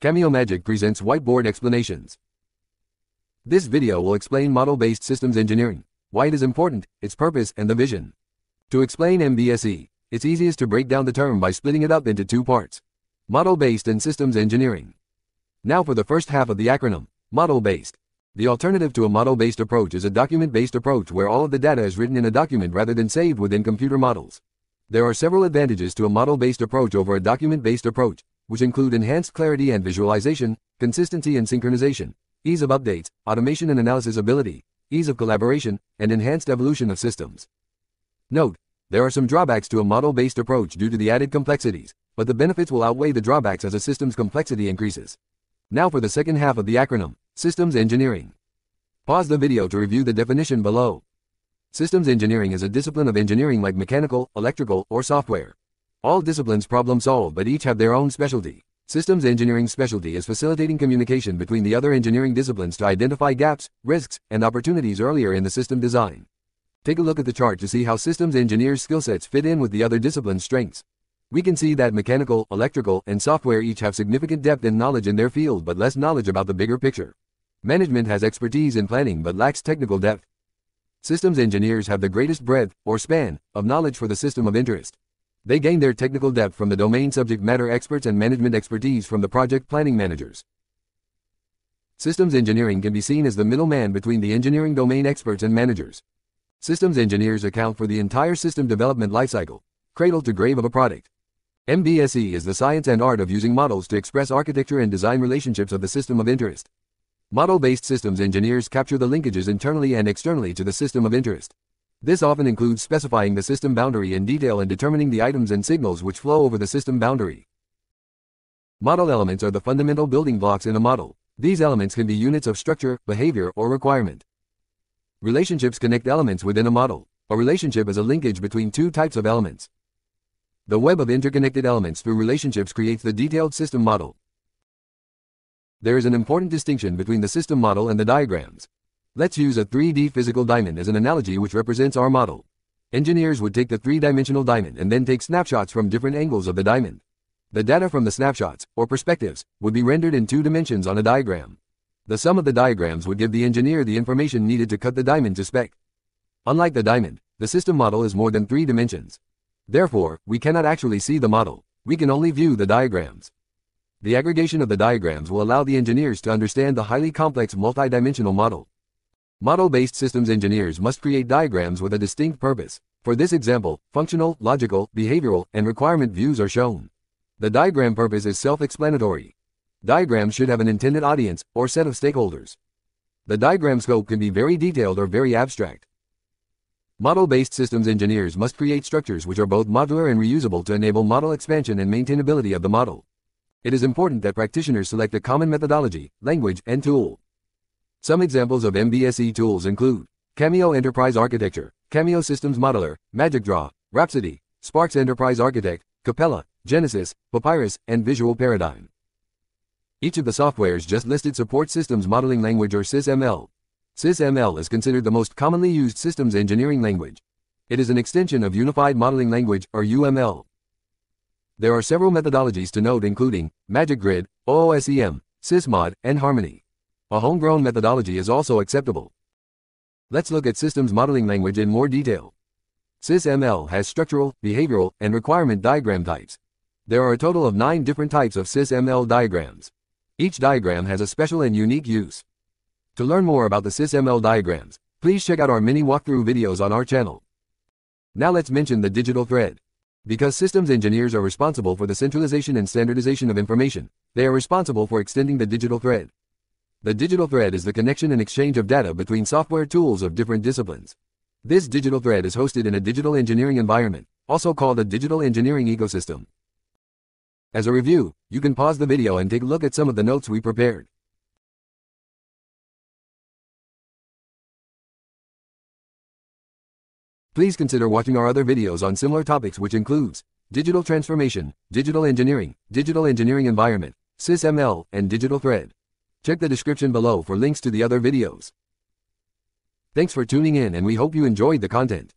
Cameo Magic presents whiteboard explanations. This video will explain model-based systems engineering, why it is important, its purpose, and the vision. To explain MBSE, it's easiest to break down the term by splitting it up into two parts. Model-based and systems engineering. Now for the first half of the acronym, model-based. The alternative to a model-based approach is a document-based approach where all of the data is written in a document rather than saved within computer models. There are several advantages to a model-based approach over a document-based approach, which include enhanced clarity and visualization, consistency and synchronization, ease of updates, automation and analysis ability, ease of collaboration, and enhanced evolution of systems. Note, there are some drawbacks to a model-based approach due to the added complexities, but the benefits will outweigh the drawbacks as a system's complexity increases. Now for the second half of the acronym, Systems Engineering. Pause the video to review the definition below. Systems engineering is a discipline of engineering like mechanical, electrical, or software. All disciplines problem solve but each have their own specialty. Systems engineering specialty is facilitating communication between the other engineering disciplines to identify gaps, risks, and opportunities earlier in the system design. Take a look at the chart to see how systems engineers' skill sets fit in with the other disciplines' strengths. We can see that mechanical, electrical, and software each have significant depth and knowledge in their field but less knowledge about the bigger picture. Management has expertise in planning but lacks technical depth. Systems engineers have the greatest breadth, or span, of knowledge for the system of interest. They gain their technical depth from the domain subject matter experts and management expertise from the project planning managers. Systems engineering can be seen as the middleman between the engineering domain experts and managers. Systems engineers account for the entire system development lifecycle, cradle to grave of a product. MBSE is the science and art of using models to express architecture and design relationships of the system of interest. Model-based systems engineers capture the linkages internally and externally to the system of interest. This often includes specifying the system boundary in detail and determining the items and signals which flow over the system boundary. Model elements are the fundamental building blocks in a model. These elements can be units of structure, behavior, or requirement. Relationships connect elements within a model. A relationship is a linkage between two types of elements. The web of interconnected elements through relationships creates the detailed system model. There is an important distinction between the system model and the diagrams. Let's use a 3D physical diamond as an analogy which represents our model. Engineers would take the three-dimensional diamond and then take snapshots from different angles of the diamond. The data from the snapshots, or perspectives, would be rendered in two dimensions on a diagram. The sum of the diagrams would give the engineer the information needed to cut the diamond to spec. Unlike the diamond, the system model is more than three dimensions. Therefore, we cannot actually see the model, we can only view the diagrams. The aggregation of the diagrams will allow the engineers to understand the highly complex multidimensional model. Model-based systems engineers must create diagrams with a distinct purpose. For this example, functional, logical, behavioral, and requirement views are shown. The diagram purpose is self-explanatory. Diagrams should have an intended audience, or set of stakeholders. The diagram scope can be very detailed or very abstract. Model-based systems engineers must create structures which are both modular and reusable to enable model expansion and maintainability of the model. It is important that practitioners select a common methodology, language, and tool. Some examples of MBSE tools include Cameo Enterprise Architecture, Cameo Systems Modeler, MagicDraw, Rhapsody, Sparx Enterprise Architect, Capella, Genesys, Papyrus, and Visual Paradigm. Each of the softwares just listed supports Systems Modeling Language or SysML. SysML is considered the most commonly used systems engineering language. It is an extension of Unified Modeling Language or UML. There are several methodologies to note including Magic Grid, OOSEM, SysMod, and Harmony. A homegrown methodology is also acceptable. Let's look at systems modeling language in more detail. SysML has structural, behavioral, and requirement diagram types. There are a total of nine different types of SysML diagrams. Each diagram has a special and unique use. To learn more about the SysML diagrams, please check out our mini walkthrough videos on our channel. Now let's mention the digital thread. Because systems engineers are responsible for the centralization and standardization of information, they are responsible for extending the digital thread. The digital thread is the connection and exchange of data between software tools of different disciplines. This digital thread is hosted in a digital engineering environment, also called a digital engineering ecosystem. As a review, you can pause the video and take a look at some of the notes we prepared. Please consider watching our other videos on similar topics which includes digital transformation, digital engineering, digital engineering environment, SysML, and digital thread. Check the description below for links to the other videos. Thanks for tuning in and we hope you enjoyed the content.